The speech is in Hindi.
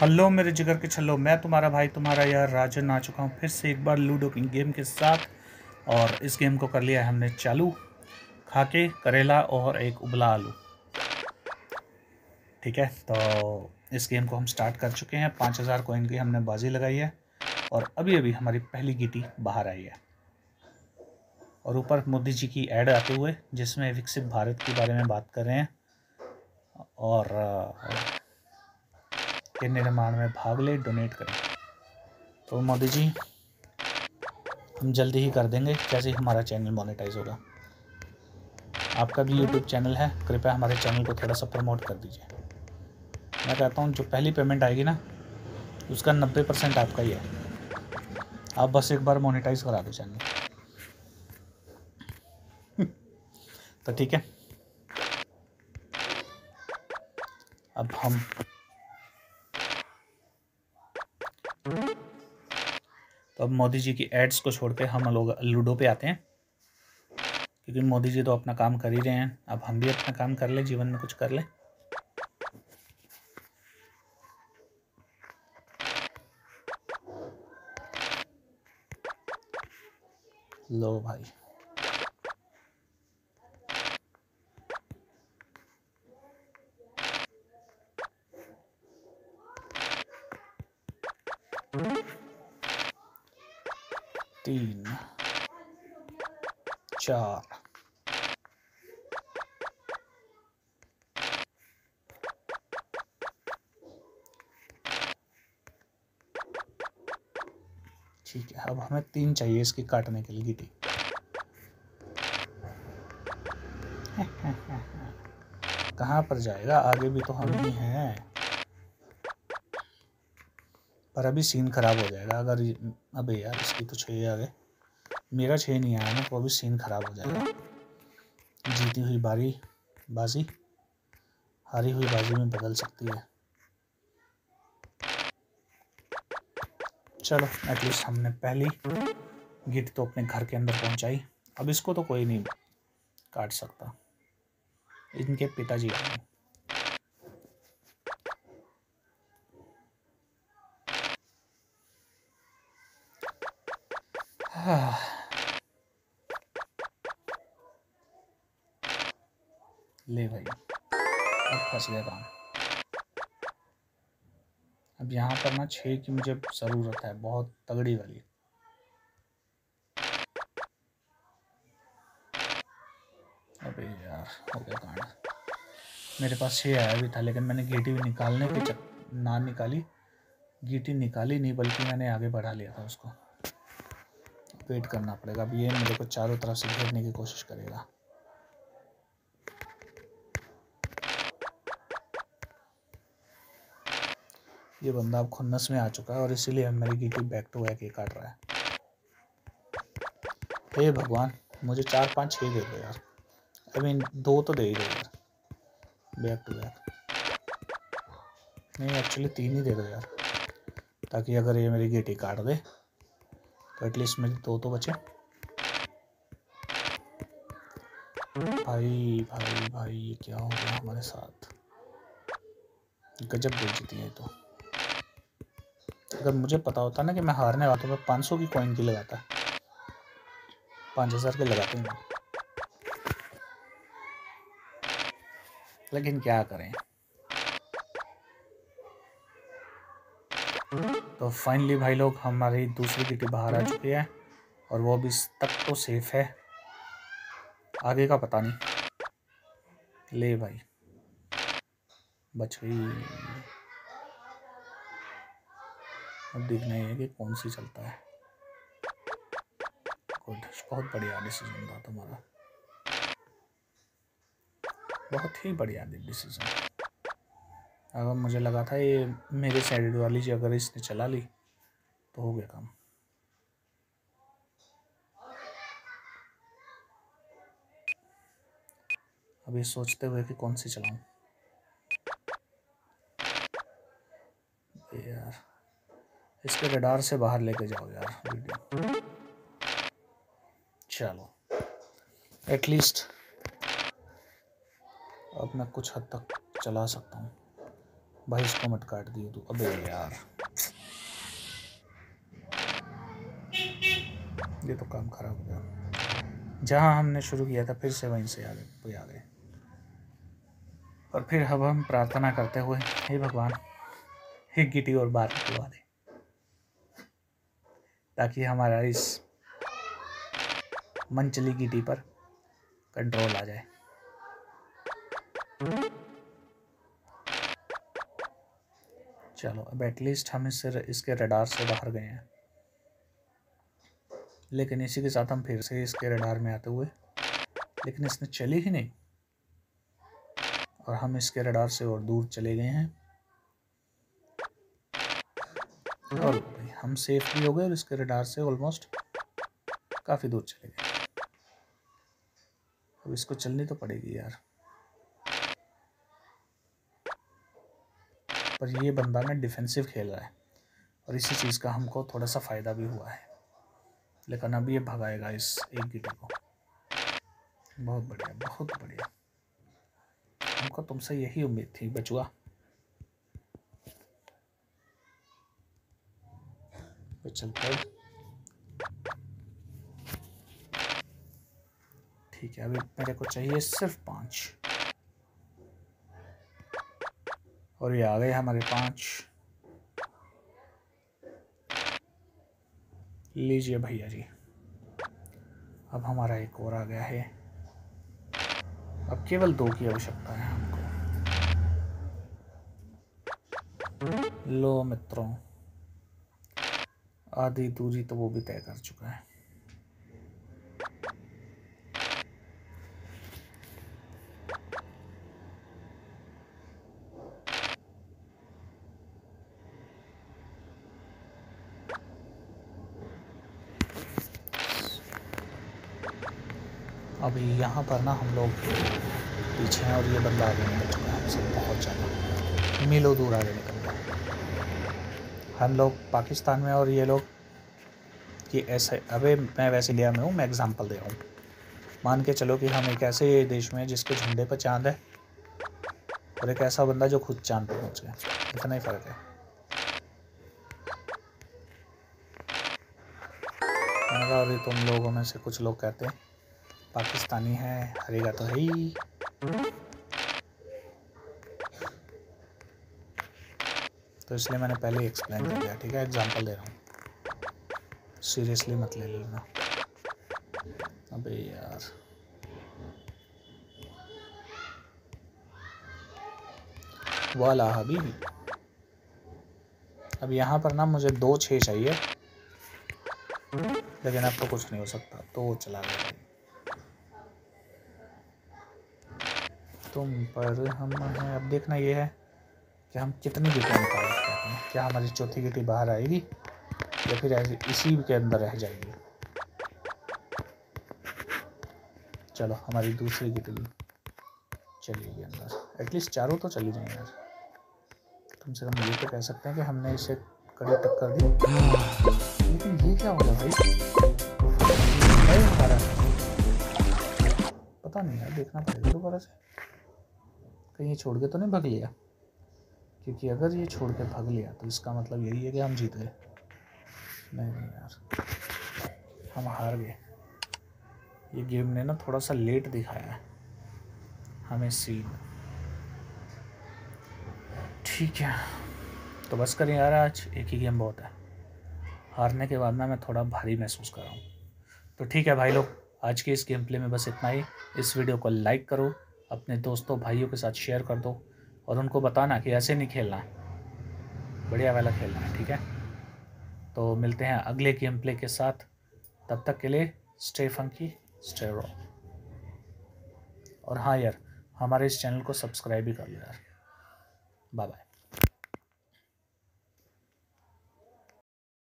हेलो मेरे जिगर के छल्लो, मैं तुम्हारा भाई, तुम्हारा यार राजन आ चुका हूँ फिर से एक बार लूडो की गेम के साथ। और इस गेम को कर लिया है हमने चालू, खाके, करेला और एक उबला आलू। ठीक है तो इस गेम को हम स्टार्ट कर चुके हैं। पाँच हज़ार कोइन की हमने बाजी लगाई है और अभी अभी हमारी पहली गिटी बाहर आई है। और ऊपर मोदी जी की ऐड आते हुए, जिसमें विकसित भारत के बारे में बात कर रहे हैं। और के निर्माण में भाग ले डोनेट करें। तो मोदी जी, हम जल्दी ही कर देंगे, जैसे ही हमारा चैनल मोनेटाइज होगा। आपका भी यूट्यूब चैनल है, कृपया हमारे चैनल को थोड़ा सा प्रमोट कर दीजिए। मैं कहता हूँ, जो पहली पेमेंट आएगी ना, उसका नब्बे परसेंट आपका ही है। आप बस एक बार मोनेटाइज करा दो चैनल तो ठीक है। अब हम अब मोदी जी की एड्स को छोड़ के हम लोग लूडो पे आते हैं। क्योंकि मोदी जी तो अपना काम कर ही रहे हैं। अब हम भी अपना काम कर ले, जीवन में कुछ कर ले। लो भाई। तीन चार ठीक है अब हमें तीन चाहिए इसकी काटने के लिए गिटी। कहाँ पर जाएगा? आगे भी तो हम ही हैं। पर अभी सीन ख़राब हो जाएगा। अगर अबे यार, इसकी तो छः आ गए। मेरा छः नहीं आया ना तो अभी सीन ख़राब हो जाएगा। जीती हुई बारी, बाजी। हारी हुई बाजी में बदल सकती है। चलो एटलीस्ट हमने पहली गिट तो अपने घर के अंदर पहुंचाई। अब इसको तो कोई नहीं काट सकता। इनके पिताजी आए ले भाई। अब फंस गया काम अब यहाँ पर ना छः की मुझे ज़रूरत है, बहुत तगड़ी वाली। अबे यार, हो गया कांड मेरे पास छः आया भी था, लेकिन मैंने गीटी भी निकालने के चक, ना निकाली। गीटी निकाली नहीं, बल्कि मैंने आगे बढ़ा लिया था उसको। वेट करना पड़ेगा। अब ये मेरे को चारों तरफ़ से घेरने की कोशिश करेगा। ये बंदा अब खुन्नस में आ चुका है और इसीलिए मेरी गिटी बैक टू बैक ही काट रहा है। हे भगवान, मुझे चार पाँच छः दे दो यार। आई मीन दो तो दे ही दो यार। बैक टू बैक नहीं एक्चुअली तीन ही दे दो यार। ताकि अगर ये मेरी गेटी काट दे तो एटलीस्ट मेरी दो तो बचे। भाई भाई भाई, ये क्या हो गया हमारे साथ? गजब बेचती है तो। अगर मुझे पता होता ना कि मैं हारने वाला तो मैं पाँच सौ की कॉइन की लगाता। पाँच हज़ार के लगाते हैं लेकिन क्या करें? तो फाइनली भाई लोग, हमारी दूसरी गिटी बाहर आ चुकी है, और वो अभी तक तो सेफ़ है। आगे का पता नहीं। ले भाई। बच गई। अब देखना ही है कि कौन सी चलता है। गुड बहुत बढ़िया डिसीज़न था तुम्हारा। बहुत ही बढ़िया डिसीज़न अगर मुझे लगा था ये मेरे साइड वाली जी अगर इसने चला ली तो हो गया काम। अभी सोचते हुए कि कौन सी चलाऊं। यार इसके रडार से बाहर लेके जाओ यार, वीडियो। चलो। एटलीस्ट अब मैं कुछ हद तक चला सकता हूँ। भाई, इसको मत काट दियो तू। अबे यार। ये तो काम खराब हो गया। जहाँ हमने शुरू किया था, फिर से वहीं से आ गए आ गए और फिर अब हम प्रार्थना करते हुए, हे भगवान एक गिटी और बार निकलवा दे ताकि हमारा इस मनचली गिटी पर कंट्रोल आ जाए। चलो, अब एटलीस्ट हम इससे इसके रडार से बाहर गए हैं। लेकिन इसी के साथ हम फिर से इसके रडार में आते हुए, लेकिन इसने चली ही नहीं। और हम इसके रडार से और दूर चले गए हैं। और हम सेफ़ भी हो गए और इसके रडार से ऑलमोस्ट काफ़ी दूर चले गए। अब इसको चलनी तो पड़ेगी यार। पर ये बंदा ना डिफेंसिव खेल रहा है और इसी चीज़ का हमको थोड़ा सा फ़ायदा भी हुआ है। लेकिन अब ये भगाएगा इस एक गिटी को। बहुत बढ़िया बहुत बढ़िया। हमको तुमसे यही उम्मीद थी, बचुआ। चलते ठीक है, अभी मेरे को चाहिए सिर्फ़ पाँच। और ये आ गए हमारे पाँच। लीजिए भैया जी। अब हमारा एक और आ गया है। अब केवल दो की आवश्यकता है हमको। लो मित्रों। आधी दूरी तो वो भी तय कर चुका है। अभी यहाँ पर ना हम लोग पीछे हैं और ये बंदा आगे निकल चुका है। हमसे बहुत ज़्यादा, मीलों दूर आगे निकल गया हम लोग पाकिस्तान में और ये लोग कि ऐसे, अबे मैं वैसे इंडिया में हूँ, मैं एग्ज़ाम्पल दे रहा हूँ। मान के चलो कि हम एक ऐसे देश में जिसके झंडे पर चाँद है और एक ऐसा बंदा जो खुद चाँद पर पहुँच गया। इतना ही फ़र्क है। और तुम लोगों में से कुछ लोग कहते हैं, पाकिस्तानी है, हरेगा तो है ही। तो इसलिए मैंने पहले एक्सप्लेन कर दिया, ठीक है? एग्जांपल दे रहा हूँ। सीरियसली मत ले लेना। अबे यार। वाला हबीबी अब यहाँ पर ना मुझे दो छः चाहिए, लेकिन अब तो कुछ नहीं हो सकता तो वो चला गया तुम पर हम अब देखना ये है कि हम कितनी गिटियाँ निकाल सकते हैं। क्या हमारी चौथी गिटी बाहर आएगी या फिर इसी के अंदर रह जाएगी? चलो, हमारी दूसरी गिटी चलिए अंदर। एटलीस्ट चारों तो चली जाए यार। कम से कम ये तो कह सकते हैं कि हमने इसे कड़ी टक्कर दी। लेकिन ये क्या होगा भाई? पता नहीं यार, देखना पड़ेगा दोबारा से। कहीं छोड़ के तो नहीं भग लिया? क्योंकि अगर ये छोड़ के भाग लिया तो इसका मतलब यही है कि हम जीत गए। नहीं नहीं यार, हम हार गए। ये गेम ने ना थोड़ा सा लेट दिखाया है, हमें सीन ठीक है तो बस करें यार आज, एक ही गेम बहुत है। हारने के बाद ना मैं थोड़ा भारी महसूस कर रहा हूँ। तो ठीक है भाई लोग, आज के इस गेम प्ले में बस इतना ही। इस वीडियो को लाइक करो, अपने दोस्तों, भाइयों के साथ शेयर कर दो। और उनको बताना कि ऐसे नहीं खेलना। है बढ़िया वाला खेलना है, ठीक है? तो मिलते हैं अगले गेम प्ले के साथ। तब तक के लिए स्टे फंकी स्टे रॉ और हाँ यार, हमारे इस चैनल को सब्सक्राइब भी कर लो यार। Bye bye